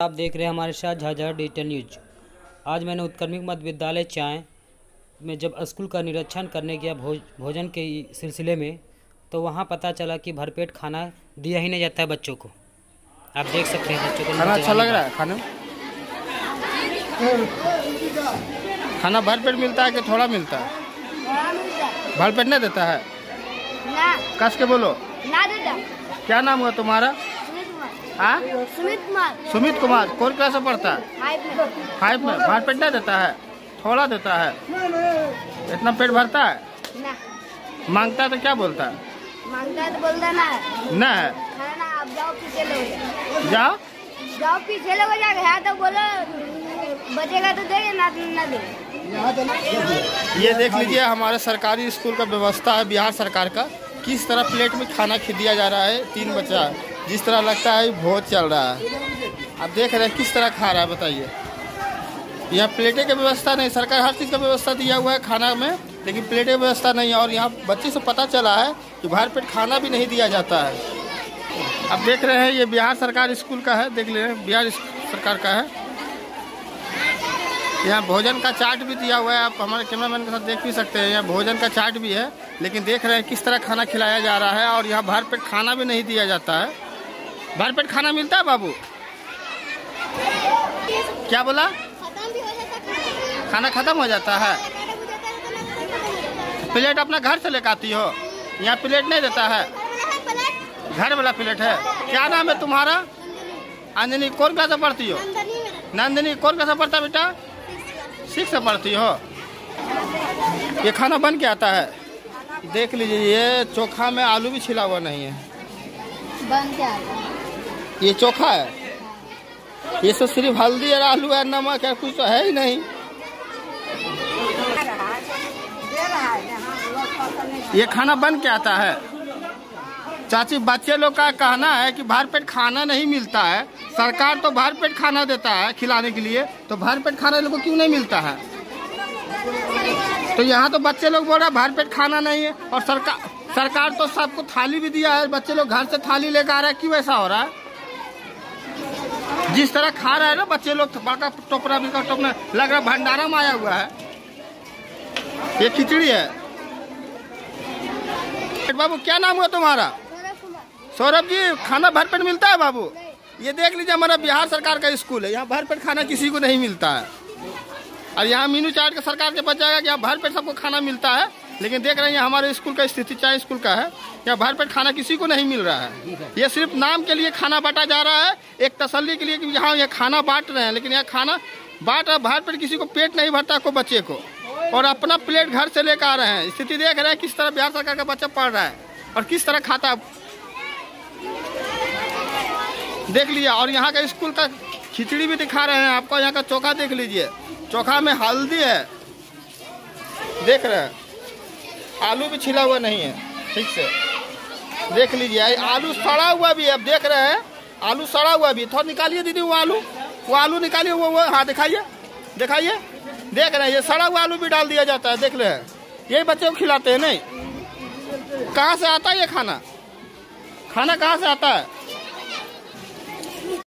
आप देख रहे हैं हमारे साथ झाझा डिजिटल न्यूज़। आज मैंने उत्क्रमिक मध्य विद्यालय चाय में जब स्कूल का निरीक्षण करने गया भोज भोजन के सिलसिले में तो वहाँ पता चला कि भरपेट खाना दिया ही नहीं जाता है बच्चों को। आप देख सकते हैं बच्चों को खाना अच्छा लग रहा है? खाना खाना भर पेट मिलता है कि थोड़ा मिलता है? थोड़ा मिलता है। भर पेट नहीं देता है? ना। कस के बोलो। ना देता। क्या नाम हुआ तुम्हारा? हाँ? सुमित कुमार। सुमित कुमार कौन क्लास में पढ़ता है? फाइव में। भर पेट नहीं देता है थोड़ा देता है। इतना पेट भरता है? ना। माँगता है तो क्या बोलता है? माँगता है तो बोलता ना। है है ना आप जाओ पीछे लोग जाओ? जाओ पीछे लोग जाके है तो बोलो बचेगा तो देंगे ना ना दे। ये देख लीजिए हमारे सरकारी स्कूल का व्यवस्था है बिहार सरकार का। किस तरह प्लेट में खाना खी दिया जा रहा है तीन बच्चा जिस तरह लगता है भोज चल रहा है। आप देख रहे हैं, किस तरह खा रहा है, बताइए। यहाँ प्लेटें की व्यवस्था नहीं, सरकार हर चीज़ का व्यवस्था दिया हुआ है खाना में, लेकिन प्लेटें व्यवस्था नहीं है। और यहाँ बच्चे से पता चला है कि भर पेट खाना भी नहीं दिया जाता है। आप देख रहे हैं, ये बिहार सरकार स्कूल का है, देख ले, बिहार सरकार का है। यहाँ भोजन का चार्ट भी दिया हुआ है, आप हमारे कैमरामैन के साथ देख भी सकते हैं, यहाँ भोजन का चार्ट भी है, लेकिन देख रहे हैं किस तरह खाना खिलाया जा रहा है, और यहाँ भर पेट खाना भी नहीं दिया जाता है। भर पेट खाना मिलता है बाबू? क्या बोला? हो खाना खत्म हो जाता है। प्लेट अपना घर से लेकर आती हो? यहाँ प्लेट नहीं देता है। घर वाला प्लेट है। क्या नाम है तुम्हारा? अंजनी, कौन क्लास में पढ़ती हो? नंदिनी, कौन क्लास में पढ़ता है बेटा? सिक्स पढ़ती हो। ये खाना बन के आता है। देख लीजिए, ये चोखा में आलू भी छिला हुआ नहीं है। बन क्या ये चोखा है। ये सब सिर्फ़ हल्दी और आलू है नमक है कुछ तो है ही नहीं। ये खाना बन के आता है। चाची, बच्चे लोग का कहना है कि भर पेट खाना नहीं मिलता है। सरकार तो भर पेट खाना देता है खिलाने के लिए। तो भर पेट खाना लोग को क्यों नहीं मिलता है? तो यहाँ तो बच्चे लोग बोल रहे हैं, भर पेट खाना नहीं है। और सरकार सरकार तो सबको थाली भी दिया है। बच्चे लोग घर से थाली लेकर आ रहे हैं, क्यों ऐसा हो रहा है? जिस तरह खा रहे हैं ना बच्चे लोग बड़का टोपरा भी का टोपना लग रहा भंडारा में आया हुआ है। ये खिचड़ी है। बाबू क्या नाम हुआ तुम्हारा? सौरभ जी खाना भरपेट मिलता है बाबू? ये देख लीजिए हमारा बिहार सरकार का स्कूल है। यहाँ भरपेट खाना किसी को नहीं मिलता है। और यहाँ मीनू चार्ट का सरकार के बचाएगा कि यहाँ भरपेट सबको खाना मिलता है लेकिन देख रहे हैं हमारे स्कूल का स्थिति चाय स्कूल का है। यहाँ भर पेट खाना किसी को नहीं मिल रहा है? ये सिर्फ़ नाम के लिए खाना बांटा जा रहा है, एक तसल्ली के लिए कि यहाँ ये खाना बांट रहे हैं, लेकिन यहाँ खाना बांट रहा भरपेट किसी को पेट नहीं भरता को बच्चे को। और अपना प्लेट घर से लेकर आ रहे हैं। स्थिति देख रहे हैं किस तरह बिहार सरकार का बच्चा पढ़ रहा है और किस तरह खाता देख लिया, और यहाँ का स्कूल का खिचड़ी भी दिखा रहे हैं। आपको यहाँ का चोखा देख लीजिए। चोखा में हल्दी है। देख रहे हैं। आलू भी छिला हुआ नहीं है। ठीक से। देख लीजिए आलू सड़ा हुआ भी है, अब देख रहे हैं। आलू सड़ा हुआ भी थोड़ा निकालिए दीदी वो आलू। वो आलू निकालिए, वो वो हाँ दिखाइए। दिखाइए। देख रहे हैं, ये सड़ा हुआ आलू भी डाल दिया जाता है, देख रहे हैं। यही बच्चे को खिलाते हैं, नहीं? कहाँ से आता है ये खाना? खाना कहाँ से आता है?